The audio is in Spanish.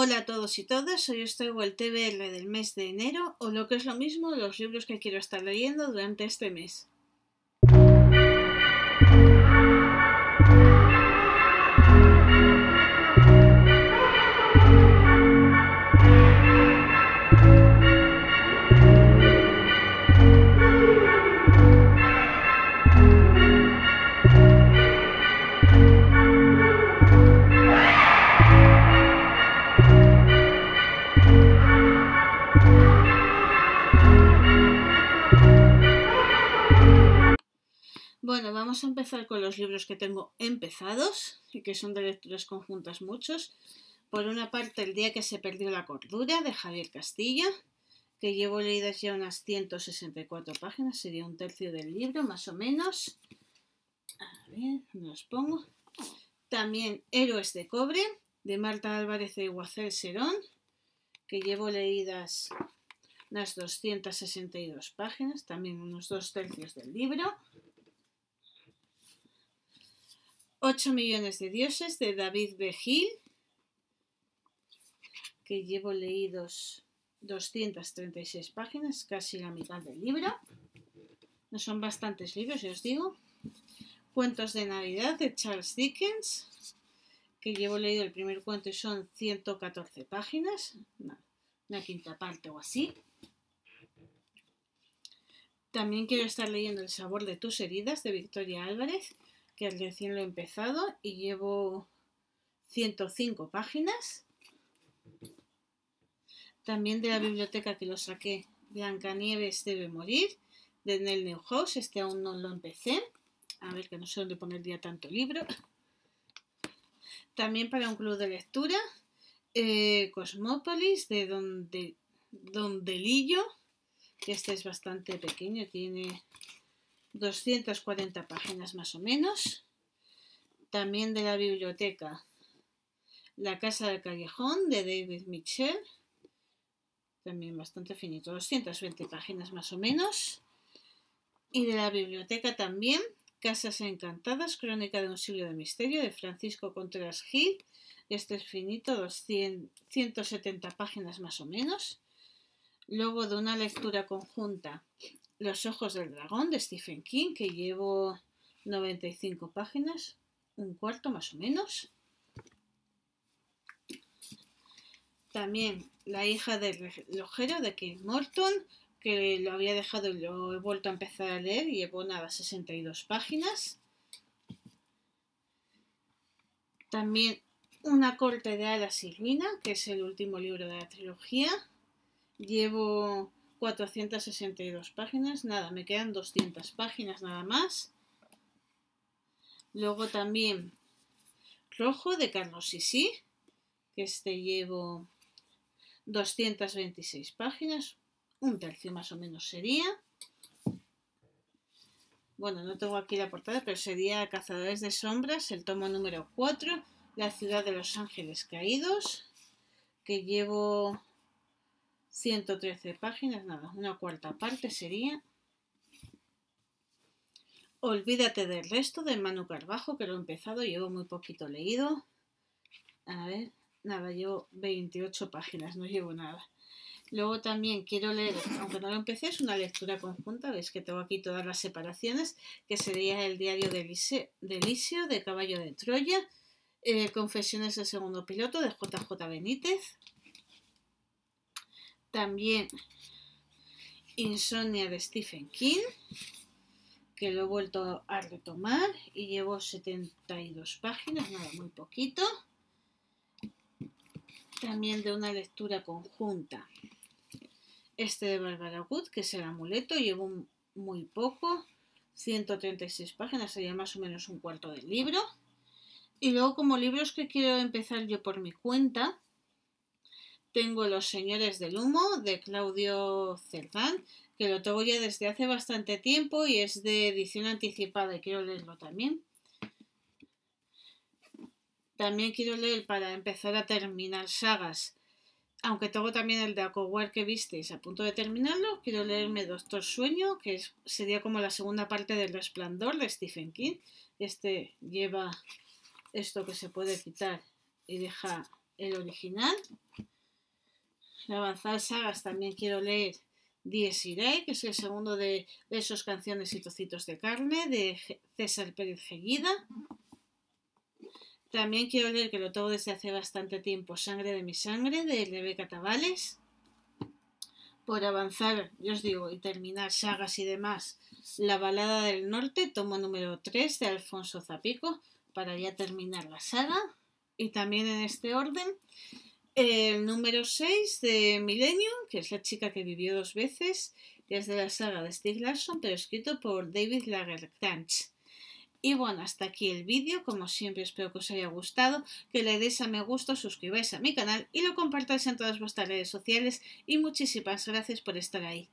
Hola a todos y todas, hoy os traigo el TBR del mes de enero, o lo que es lo mismo, los libros que quiero estar leyendo durante este mes. Bueno, vamos a empezar con los libros que tengo empezados y que son de lecturas conjuntas muchos. Por una parte, El día que se perdió la cordura de Javier Castilla, que llevo leídas ya unas 164 páginas, sería un tercio del libro más o menos. A ver, me los pongo. También Héroes de Cobre, de Marta Álvarez e Guacel Serón, que llevo leídas unas 262 páginas, también unos dos tercios del libro. 8 millones de dioses de David B. Gil, que llevo leídos 236 páginas, casi la mitad del libro. No son bastantes libros, ya os digo. Cuentos de Navidad de Charles Dickens, que llevo leído el primer cuento y son 114 páginas, una quinta parte o así. También quiero estar leyendo El sabor de tus heridas de Victoria Álvarez, que recién lo he empezado y llevo 105 páginas. También de la biblioteca que lo saqué, Blancanieves debe morir, de Nell Neuhaus, este aún no lo empecé. A ver que no sé dónde poner ya tanto libro. También para un club de lectura, eh, Cosmópolis, de Donde, Dondelillo, que este es bastante pequeño, tiene 240 páginas más o menos. También de la biblioteca La Casa del Callejón de David Mitchell. También bastante finito, 220 páginas más o menos. Y de la biblioteca también Casas Encantadas, Crónica de un siglo de misterio de Francisco Contreras Gil. Este es finito, 200, 170 páginas más o menos. Luego de una lectura conjunta los ojos del dragón de Stephen King, que llevo 95 páginas, un cuarto más o menos. También La hija del relojero de Kate Morton, que lo había dejado y lo he vuelto a empezar a leer, llevo nada, 62 páginas. También Una corte de alas y ruina, que es el último libro de la trilogía. Llevo 462 páginas, nada, me quedan 200 páginas nada más. Luego también Rojo de Carlos Sisi, que este llevo 226 páginas, un tercio más o menos sería. Bueno, no tengo aquí la portada, pero sería Cazadores de Sombras, el tomo número 4, La ciudad de los ángeles caídos, que llevo 113 páginas, nada, una cuarta parte sería. Olvídate del resto de Manu Carbajo, que lo he empezado, llevo muy poquito leído. A ver, nada, llevo 28 páginas, no llevo nada. Luego también quiero leer, aunque no lo empecé, es una lectura conjunta, veis que tengo aquí todas las separaciones, que sería el diario de Elisio, de Caballo de Troya, eh, Confesiones del segundo piloto de JJ Benítez, también Insomnia de Stephen King, que lo he vuelto a retomar y llevo 72 páginas, nada, muy poquito. También de una lectura conjunta. Este de Barbara Wood, que es el amuleto, llevo muy poco, 136 páginas, sería más o menos un cuarto del libro. Y luego como libros que quiero empezar yo por mi cuenta, tengo Los Señores del Humo de Claudio Cerdán, que lo tengo ya desde hace bastante tiempo y es de edición anticipada y quiero leerlo también. También quiero leer para empezar a terminar sagas, aunque tengo también el de Aquaware que visteis a punto de terminarlo, quiero leerme Doctor Sueño, que sería como la segunda parte del Resplandor de Stephen King. Este lleva esto que se puede quitar y deja el original. De avanzar sagas también quiero leer Dies Irae, que es el segundo de, de esos canciones y trocitos de carne de César Pérez Seguida. También quiero leer, que lo tengo desde hace bastante tiempo, Sangre de mi sangre, de Rebeca Tavales. Por avanzar, yo os digo, y terminar sagas y demás, La balada del norte, tomo número 3 de Alfonso Zapico, para ya terminar la saga. Y también en este orden, el número 6 de Millennium, que es la chica que vivió dos veces, que es de la saga de Steve Larson, pero escrito por David Lagerkrantz. Y bueno, hasta aquí el vídeo, como siempre espero que os haya gustado, que le deis a me gusta, suscribáis a mi canal y lo compartáis en todas vuestras redes sociales y muchísimas gracias por estar ahí.